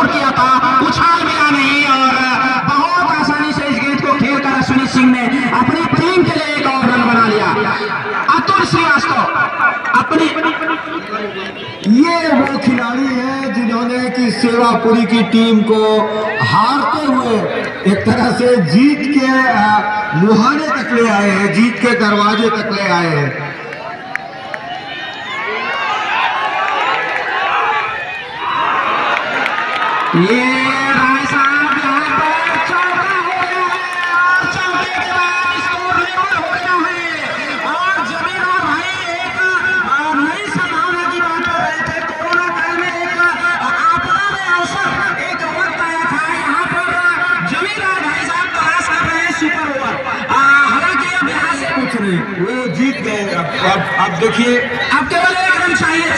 Note किया था, उछाल मिला नहीं और बहुत आसानी से इस गेंद को खेलकर अश्विनी सिंह ने अपनी टीम के लिए एक और रन बना लिया। अतुल श्रीवास्तव, अपनी ये वो खिलाड़ी है जिन्होंने की सेवापुरी की टीम को हारते हुए एक तरह से जीत के मुहाने तक ले आए हैं, जीत के दरवाजे तक ले आए हैं। ये राय साहब यहाँ पर चौका हो गया है और चौके के बाद स्कोर लेवल हो गया है। और जमीरा भाई एक नई संभावना की बात कर रहे थे कोरोना काल में एक आपदा में अवसर एक वक्त आया था। यहाँ पर भाई साहब हैं सुपर ओवर। हालाँकि अब यहाँ से कुछ नहीं वो जीत गए। अब अब अब देखिए। अब केवल एक रन चाहिए।